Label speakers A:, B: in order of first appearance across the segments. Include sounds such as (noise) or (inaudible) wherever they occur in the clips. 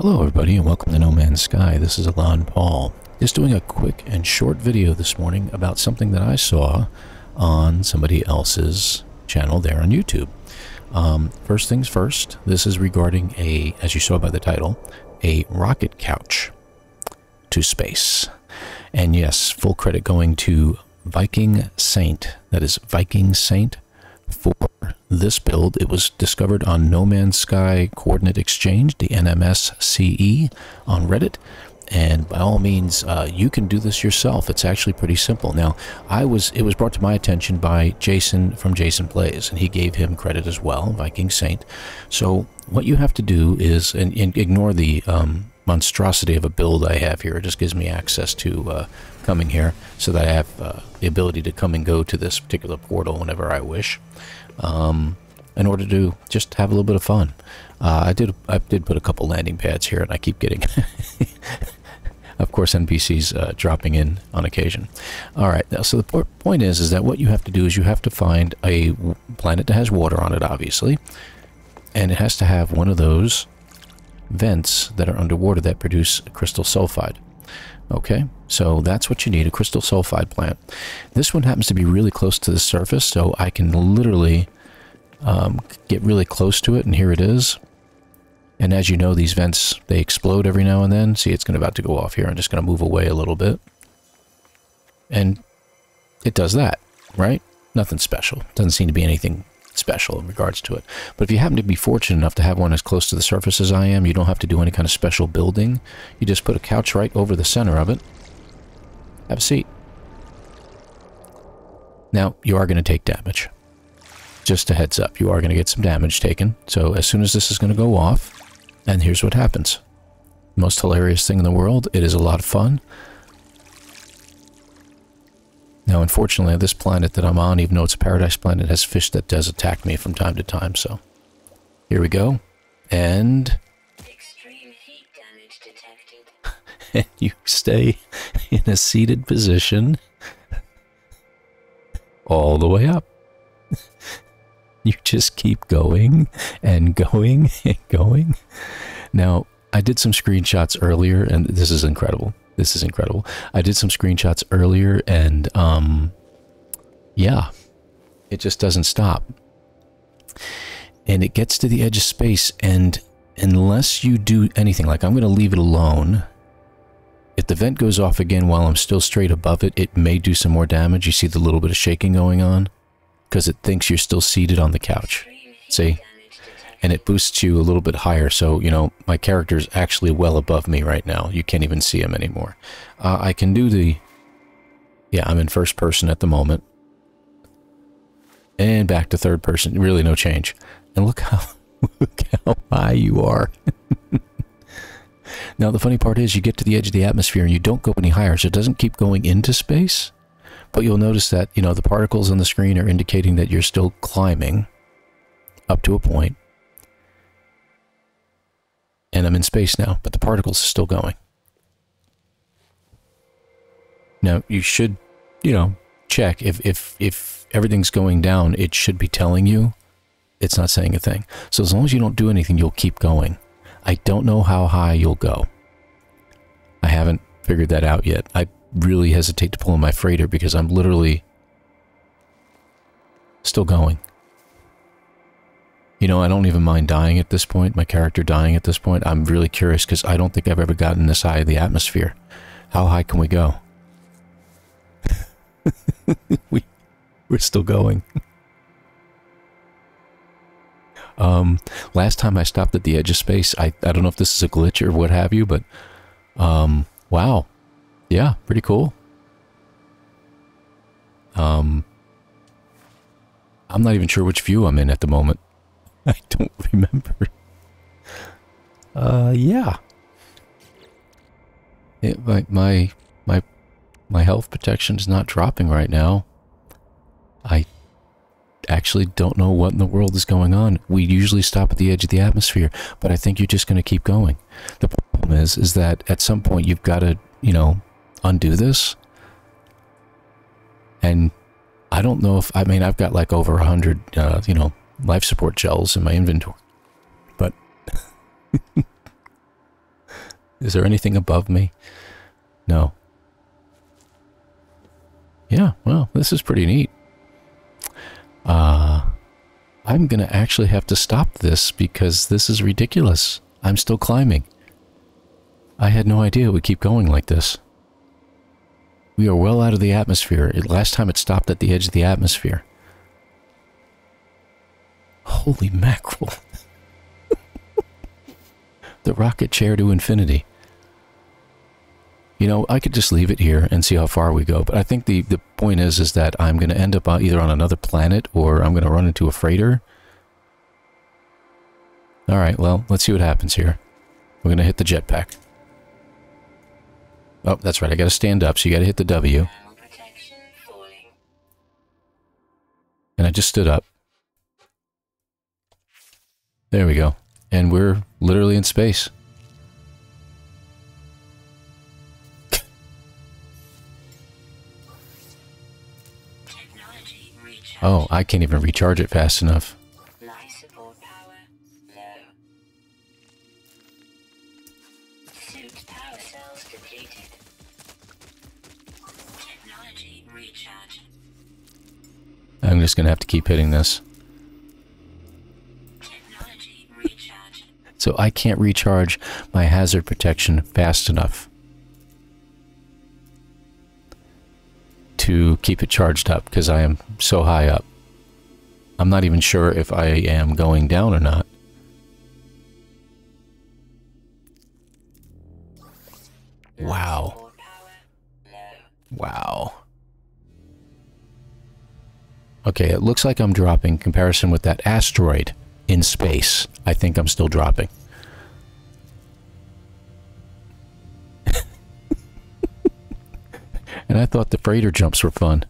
A: Hello everybody and welcome to No Man's Sky. This is Elan Paul. Just doing a quick and short video this morning about something that I saw on somebody else's channel there on YouTube. Um, first things first, this is regarding a, as you saw by the title, a rocket couch to space. And yes, full credit going to Viking Saint. That is Viking Saint for this build. It was discovered on No Man's Sky Coordinate Exchange, the NMSCE, on Reddit. And by all means, uh, you can do this yourself. It's actually pretty simple. Now, I was it was brought to my attention by Jason from Jason Plays, and he gave him credit as well, Viking Saint. So what you have to do is, and, and ignore the um, monstrosity of a build I have here. It just gives me access to uh, coming here so that I have uh, the ability to come and go to this particular portal whenever I wish um, in order to just have a little bit of fun. Uh, I did I did put a couple landing pads here, and I keep getting, (laughs) of course, NPCs uh, dropping in on occasion. All right, so the point is, is that what you have to do is you have to find a planet that has water on it, obviously, and it has to have one of those vents that are underwater that produce crystal sulfide. Okay, so that's what you need, a crystal sulfide plant. This one happens to be really close to the surface, so I can literally um, get really close to it, and here it is. And as you know, these vents, they explode every now and then. See, it's going about to go off here. I'm just going to move away a little bit. And it does that, right? Nothing special. Doesn't seem to be anything special in regards to it. But if you happen to be fortunate enough to have one as close to the surface as I am, you don't have to do any kind of special building. You just put a couch right over the center of it. Have a seat. Now, you are going to take damage. Just a heads up, you are going to get some damage taken. So as soon as this is going to go off, and here's what happens. Most hilarious thing in the world. It is a lot of fun. Now, unfortunately, this planet that I'm on, even though it's a paradise planet, has fish that does attack me from time to time, so... Here we go. And...
B: Extreme heat damage detected.
A: and (laughs) you stay in a seated position all the way up. (laughs) you just keep going and going and going. Now, I did some screenshots earlier, and this is incredible. This is incredible. I did some screenshots earlier and, um, yeah, it just doesn't stop. And it gets to the edge of space and unless you do anything, like I'm going to leave it alone. If the vent goes off again while I'm still straight above it, it may do some more damage. You see the little bit of shaking going on because it thinks you're still seated on the couch. See? And it boosts you a little bit higher. So, you know, my character's actually well above me right now. You can't even see him anymore. Uh, I can do the... Yeah, I'm in first person at the moment. And back to third person. Really no change. And look how, (laughs) look how high you are. (laughs) now, the funny part is you get to the edge of the atmosphere and you don't go any higher. So it doesn't keep going into space. But you'll notice that, you know, the particles on the screen are indicating that you're still climbing up to a point and I'm in space now, but the particles are still going. Now, you should, you know, check if, if, if everything's going down, it should be telling you it's not saying a thing. So as long as you don't do anything, you'll keep going. I don't know how high you'll go. I haven't figured that out yet. I really hesitate to pull in my freighter because I'm literally still going. You know, I don't even mind dying at this point, my character dying at this point. I'm really curious because I don't think I've ever gotten this high of the atmosphere. How high can we go? (laughs) we, we're still going. (laughs) um, last time I stopped at the edge of space, I, I don't know if this is a glitch or what have you, but um, wow. Yeah, pretty cool. Um, I'm not even sure which view I'm in at the moment. (laughs) I don't remember. Uh, yeah. It, my, my, my, my health protection is not dropping right now. I actually don't know what in the world is going on. We usually stop at the edge of the atmosphere, but I think you're just going to keep going. The problem is, is that at some point you've got to, you know, undo this. And I don't know if, I mean, I've got like over a hundred, uh, you know, life support gels in my inventory. But (laughs) Is there anything above me? No. Yeah, well, this is pretty neat. Uh, I'm going to actually have to stop this because this is ridiculous. I'm still climbing. I had no idea it would keep going like this. We are well out of the atmosphere. Last time it stopped at the edge of the atmosphere. Holy mackerel. (laughs) the rocket chair to infinity. You know, I could just leave it here and see how far we go, but I think the, the point is is that I'm going to end up uh, either on another planet or I'm going to run into a freighter. All right, well, let's see what happens here. We're going to hit the jetpack. Oh, that's right. I got to stand up, so you got to hit the W.
B: Thermal protection falling.
A: And I just stood up. There we go. And we're literally in space. Oh, I can't even recharge it fast enough. I'm just going to have to keep hitting this. So I can't recharge my hazard protection fast enough to keep it charged up because I am so high up. I'm not even sure if I am going down or not. Wow. Wow. Okay, it looks like I'm dropping comparison with that asteroid in space. I think I'm still dropping. (laughs) and I thought the freighter jumps were fun.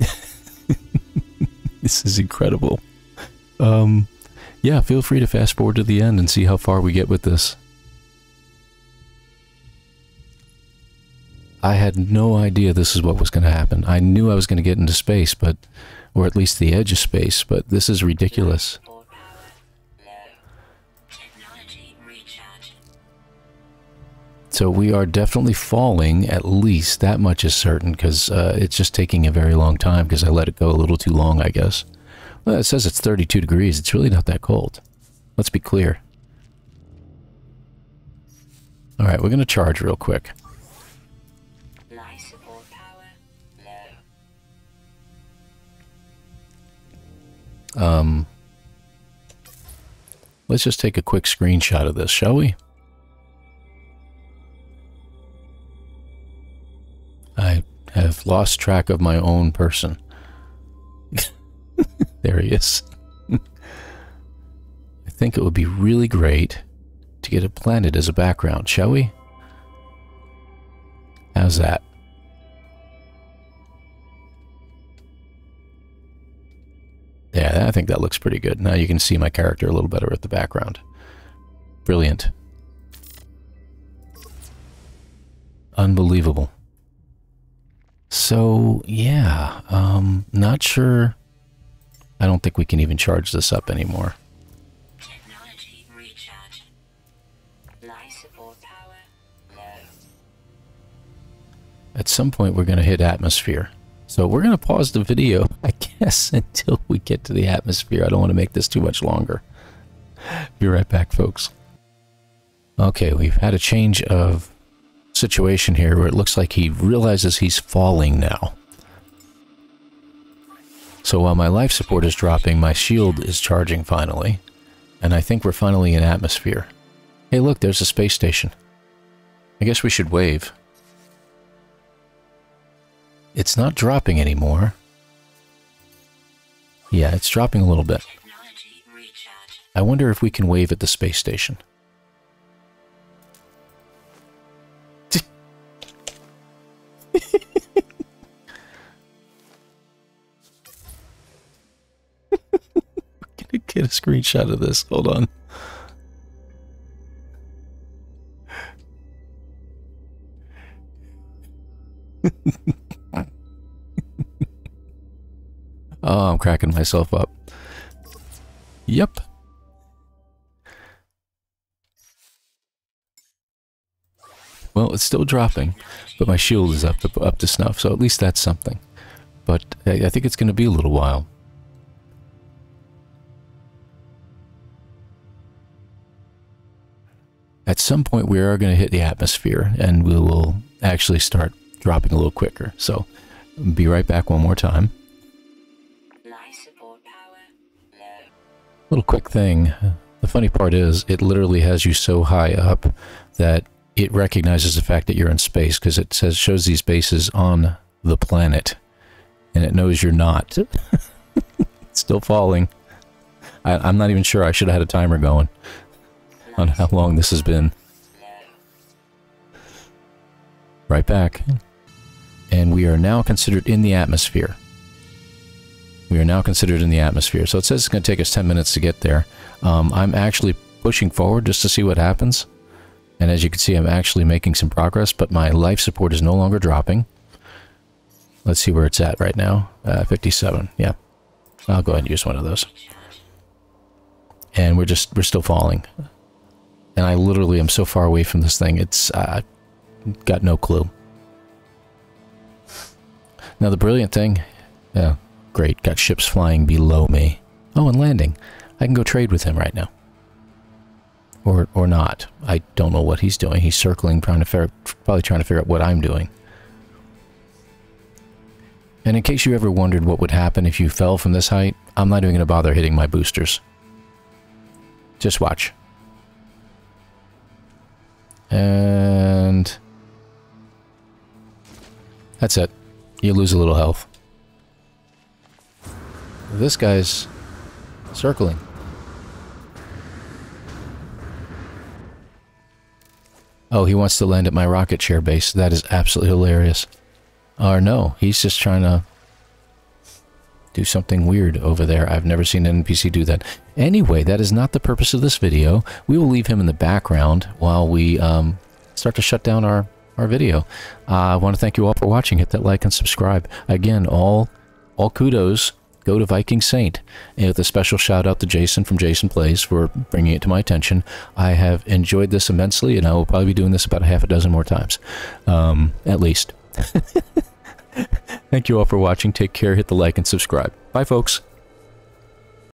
A: (laughs) This is incredible. Um, yeah, feel free to fast forward to the end and see how far we get with this. I had no idea this is what was going to happen. I knew I was going to get into space, but, or at least the edge of space, but this is ridiculous. So we are definitely falling, at least that much is certain, because uh, it's just taking a very long time because I let it go a little too long, I guess. Well, it says it's 32 degrees. It's really not that cold. Let's be clear. All right, we're going to charge real quick. Um, let's just take a quick screenshot of this, shall we? I have lost track of my own person. (laughs) there he is. (laughs) I think it would be really great to get a planet as a background, shall we? How's that? Yeah, I think that looks pretty good. Now you can see my character a little better at the background. Brilliant. Unbelievable. So, yeah, um, not sure. I don't think we can even charge this up anymore.
B: Technology recharge. Life support power low.
A: At some point, we're going to hit atmosphere. So we're going to pause the video, (laughs) I guess, until we get to the atmosphere. I don't want to make this too much longer. Be right back, folks. Okay, we've had a change of situation here where it looks like he realizes he's falling now. So while my life support is dropping, my shield is charging finally. And I think we're finally in atmosphere. Hey, look, there's a space station. I guess we should wave. It's not dropping anymore. Yeah, it's dropping a little bit. I wonder if we can wave at the space station. (laughs) Get a screenshot of this. Hold on. Oh, I'm cracking myself up. Yep. Well, it's still dropping, but my shield is up to, up to snuff, so at least that's something. But I, I think it's going to be a little while. At some point, we are going to hit the atmosphere, and we will actually start dropping a little quicker. So, be right back one more time. Little quick thing. The funny part is, it literally has you so high up that it recognizes the fact that you're in space because it says shows these bases on the planet, and it knows you're not. it's (laughs) still falling. I, I'm not even sure. I should have had a timer going on how long this has been. Right back. And we are now considered in the atmosphere. We are now considered in the atmosphere. So it says it's going to take us 10 minutes to get there. Um, I'm actually pushing forward just to see what happens. And as you can see, I'm actually making some progress, but my life support is no longer dropping. Let's see where it's at right now. Uh, 57, yeah. I'll go ahead and use one of those. And we're just, we're still falling. And I literally am so far away from this thing, it's, uh, got no clue. Now the brilliant thing, yeah, great, got ships flying below me. Oh, and landing. I can go trade with him right now. Or, or not. I don't know what he's doing. He's circling, trying to figure, probably trying to figure out what I'm doing. And in case you ever wondered what would happen if you fell from this height, I'm not even going to bother hitting my boosters. Just watch. And... That's it. You lose a little health. This guy's circling. Oh, he wants to land at my rocket chair base. That is absolutely hilarious. Or no, he's just trying to do something weird over there. I've never seen an NPC do that. Anyway, that is not the purpose of this video. We will leave him in the background while we um, start to shut down our, our video. Uh, I want to thank you all for watching. Hit that like and subscribe. Again, all all kudos go to Viking Saint. And with a special shout out to Jason from Jason Plays for bringing it to my attention. I have enjoyed this immensely, and I will probably be doing this about a half a dozen more times, um, at least. (laughs) Thank you all for watching. Take care. Hit the like and subscribe. Bye, folks.